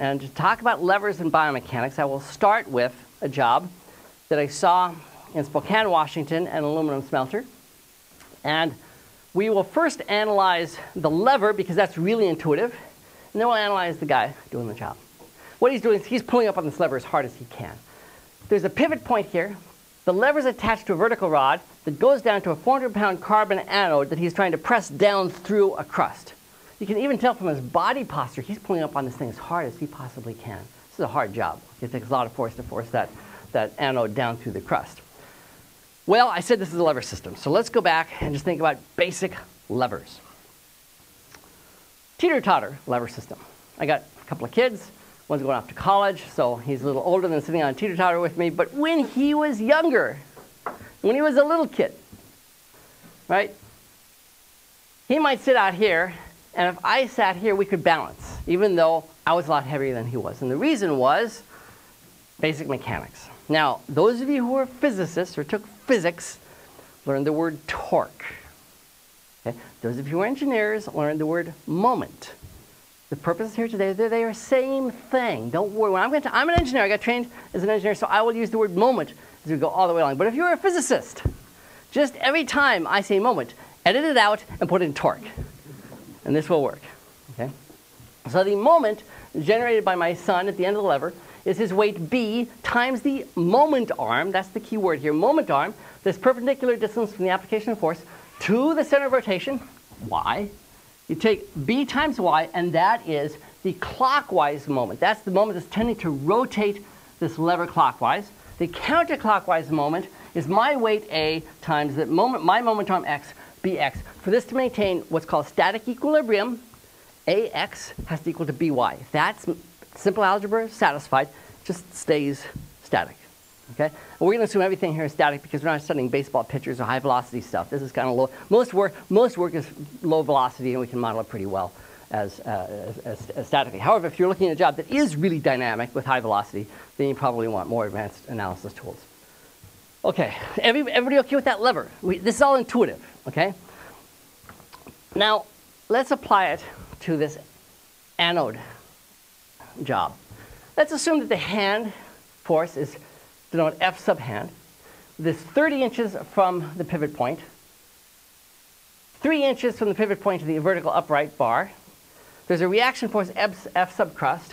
And to talk about levers and biomechanics, I will start with a job that I saw in Spokane, Washington, an aluminum smelter. And we will first analyze the lever because that's really intuitive, and then we'll analyze the guy doing the job. What he's doing is he's pulling up on this lever as hard as he can. There's a pivot point here. The lever is attached to a vertical rod that goes down to a 400 pound carbon anode that he's trying to press down through a crust. You can even tell from his body posture, he's pulling up on this thing as hard as he possibly can. This is a hard job. It takes a lot of force to force that, that anode down through the crust. Well, I said this is a lever system, so let's go back and just think about basic levers. Teeter-totter lever system. I got a couple of kids. One's going off to college, so he's a little older than sitting on a teeter-totter with me. But when he was younger, when he was a little kid, right, he might sit out here and if I sat here, we could balance, even though I was a lot heavier than he was. And the reason was basic mechanics. Now, those of you who are physicists or took physics learned the word torque. Okay? Those of you who are engineers learned the word moment. The purpose here today, they're the same thing. Don't worry. When I'm, going to, I'm an engineer. I got trained as an engineer, so I will use the word moment as we go all the way along. But if you're a physicist, just every time I say moment, edit it out and put in torque and this will work. Okay? So the moment generated by my son at the end of the lever is his weight b times the moment arm, that's the key word here, moment arm, this perpendicular distance from the application of force to the center of rotation, y. You take b times y, and that is the clockwise moment. That's the moment that's tending to rotate this lever clockwise. The counterclockwise moment is my weight a times the moment, my moment arm x bx. For this to maintain what's called static equilibrium, ax has to equal to by. That's simple algebra satisfied, just stays static. Okay? And we're going to assume everything here is static because we're not studying baseball pitchers or high velocity stuff. This is kind of low. Most work, most work is low velocity, and we can model it pretty well as, uh, as, as, statically. However, if you're looking at a job that is really dynamic with high velocity, then you probably want more advanced analysis tools. Okay, Every, everybody okay with that lever? We, this is all intuitive, okay? Now, let's apply it to this anode job. Let's assume that the hand force is denoted F sub hand. This 30 inches from the pivot point, 3 inches from the pivot point to the vertical upright bar. There's a reaction force F, F sub crust.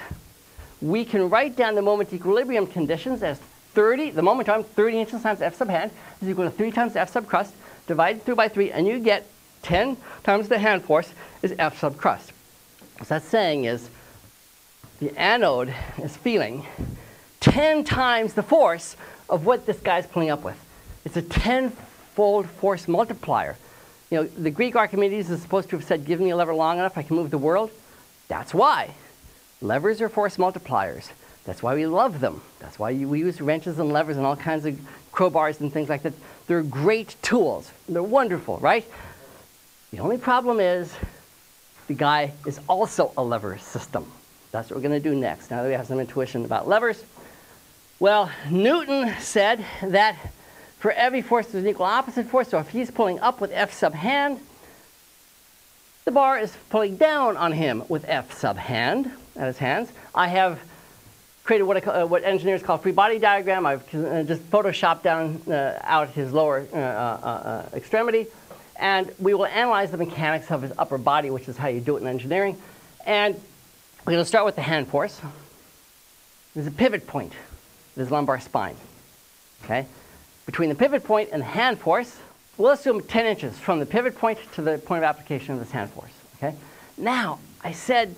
We can write down the moment equilibrium conditions as 30, the moment arm, 30 inches times F sub hand is equal to 3 times F sub crust, divided through by 3, and you get 10 times the hand force is F sub crust. What that's saying is the anode is feeling 10 times the force of what this guy's pulling up with. It's a 10-fold force multiplier. You know, the Greek Archimedes is supposed to have said, give me a lever long enough, I can move the world. That's why. Levers are force multipliers. That's why we love them. That's why we use wrenches and levers and all kinds of crowbars and things like that. They're great tools. They're wonderful, right? The only problem is the guy is also a lever system. That's what we're going to do next. Now that we have some intuition about levers. Well, Newton said that for every force there's an equal opposite force. So if he's pulling up with F sub hand, the bar is pulling down on him with F sub hand at his hands. I have created what, uh, what engineers call free body diagram. I've uh, just photoshopped down uh, out his lower uh, uh, uh, extremity. And we will analyze the mechanics of his upper body, which is how you do it in engineering. And we're going to start with the hand force. There's a pivot point of his lumbar spine. Okay? Between the pivot point and the hand force, we'll assume 10 inches from the pivot point to the point of application of this hand force. Okay? Now, I said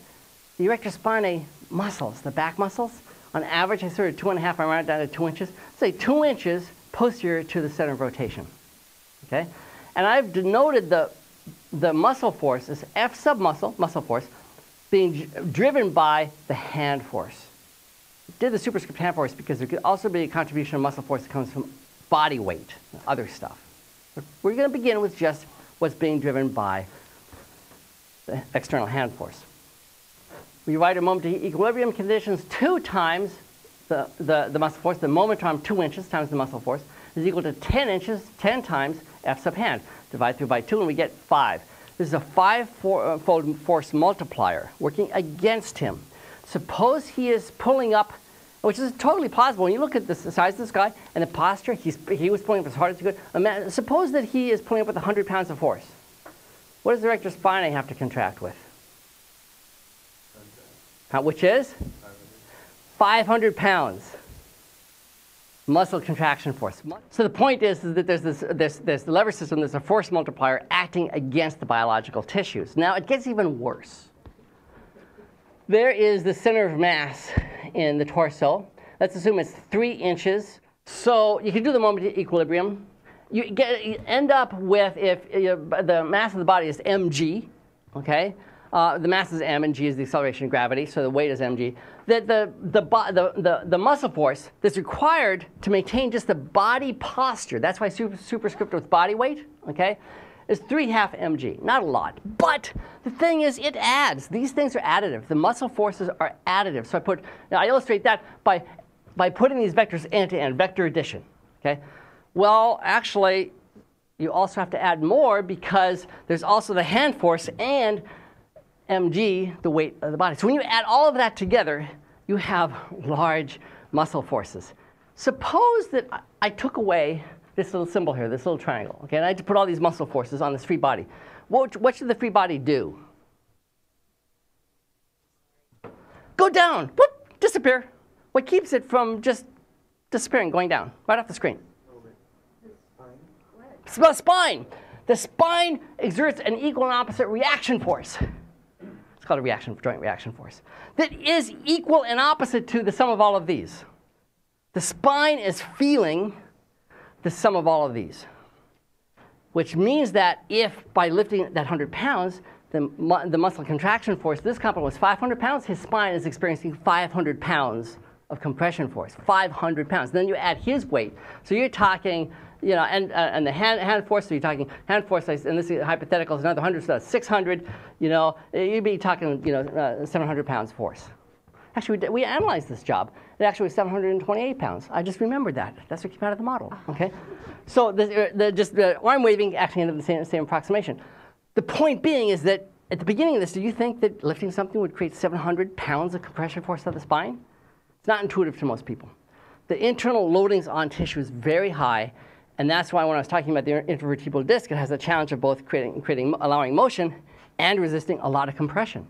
the erector spinae muscles, the back muscles, on average, I started two and a half, I round down to two inches. Say two inches posterior to the center of rotation. Okay? And I've denoted the, the muscle force as F sub muscle, muscle force, being driven by the hand force. Did the superscript hand force because there could also be a contribution of muscle force that comes from body weight, other stuff. But we're going to begin with just what's being driven by the external hand force we write a moment equilibrium conditions two times the, the, the muscle force, the moment arm 2 inches times the muscle force is equal to 10 inches, 10 times F sub hand. Divide through by 2 and we get 5. This is a five-fold uh, force multiplier working against him. suppose he is pulling up, which is totally possible. When you look at the size of this guy and the posture, he's, he was pulling up as hard as he could. Suppose that he is pulling up with 100 pounds of force. What does the erector spinae have to contract with? Which is? 500 pounds muscle contraction force. So the point is, is that there's this, this, this lever system, there's a force multiplier acting against the biological tissues. Now it gets even worse. There is the center of mass in the torso. Let's assume it's three inches. So you can do the moment equilibrium. You, get, you end up with, if you, uh, the mass of the body is mg, okay? Uh, the mass is m and g is the acceleration of gravity, so the weight is mg that the, the, the, the, the muscle force that's required to maintain just the body posture, that's why super, superscript with body weight, okay, is 3 half mg. Not a lot. But the thing is, it adds. These things are additive. The muscle forces are additive. So I put, now I illustrate that by, by putting these vectors end to end, vector addition, okay? Well, actually, you also have to add more because there's also the hand force and mg, the weight of the body. So when you add all of that together, you have large muscle forces. Suppose that I took away this little symbol here, this little triangle, okay, and I had to put all these muscle forces on this free body. What, what should the free body do? Go down, whoop, disappear. What keeps it from just disappearing, going down, right off the screen? The spine. The spine exerts an equal and opposite reaction force called a reaction, joint reaction force, that is equal and opposite to the sum of all of these. The spine is feeling the sum of all of these, which means that if by lifting that 100 pounds, the, the muscle contraction force, this couple was 500 pounds, his spine is experiencing 500 pounds of compression force, 500 pounds. Then you add his weight. So you're talking you know, and, uh, and the hand, hand force, so you're talking hand force, and this is hypothetical, is another 100, so 600, you know, you'd be talking, you know, uh, 700 pounds force. Actually, we, we, analyzed this job. It actually was 728 pounds. I just remembered that. That's what came out of the model, okay? So the, uh, the, just the arm waving actually ended up the same, same approximation. The point being is that at the beginning of this, do you think that lifting something would create 700 pounds of compression force of the spine? It's not intuitive to most people. The internal loadings on tissue is very high, and that's why when I was talking about the intervertebral disc, it has the challenge of both creating, creating allowing motion and resisting a lot of compression.